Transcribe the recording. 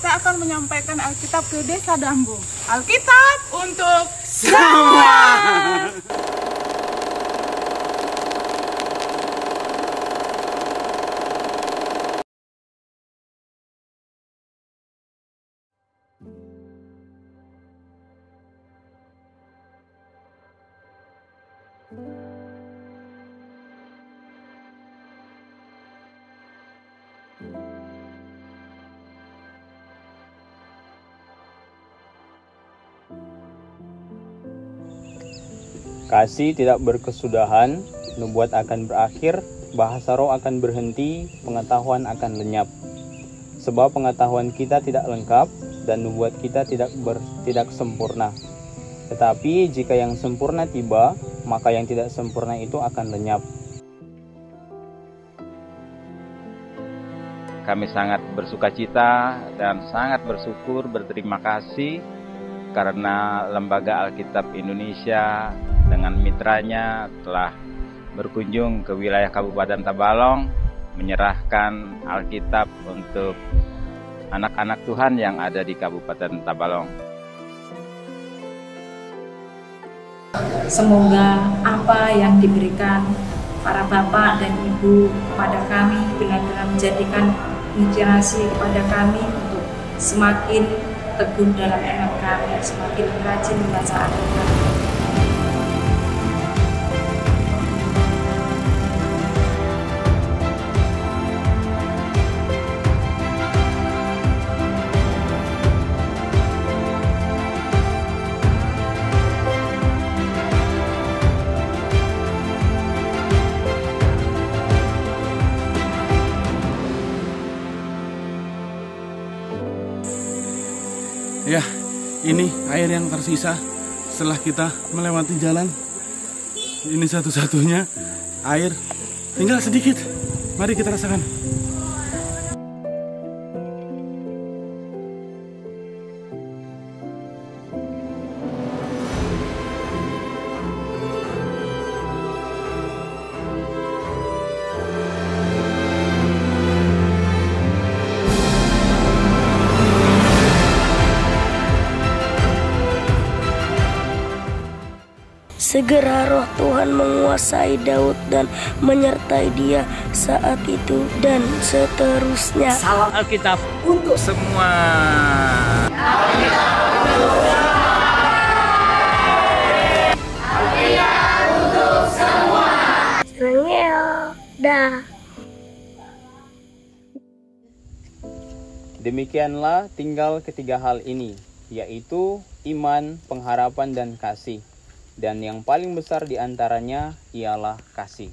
kita akan menyampaikan Alkitab ke Desa Dambu. Alkitab untuk Semua. Kasih tidak berkesudahan, nubuat akan berakhir, bahasa roh akan berhenti, pengetahuan akan lenyap. Sebab pengetahuan kita tidak lengkap dan nubuat kita tidak ber, tidak sempurna. Tetapi jika yang sempurna tiba, maka yang tidak sempurna itu akan lenyap. Kami sangat bersuka cita dan sangat bersyukur berterima kasih karena Lembaga Alkitab Indonesia dengan mitranya telah berkunjung ke wilayah Kabupaten Tabalong menyerahkan Alkitab untuk anak-anak Tuhan yang ada di Kabupaten Tabalong. Semoga apa yang diberikan para bapak dan ibu kepada kami benar-benar menjadikan inspirasi kepada kami untuk semakin teguh dalam iman kami, semakin rajin membaca Alkitab. Ya, ini air yang tersisa setelah kita melewati jalan. Ini satu-satunya air. Tinggal sedikit. Mari kita rasakan. Segera roh Tuhan menguasai Daud dan menyertai dia saat itu dan seterusnya. Salam Alkitab untuk semua. Rangel, dah. Demikianlah tinggal ketiga hal ini, yaitu iman, pengharapan, dan kasih. Dan yang paling besar di antaranya ialah kasih.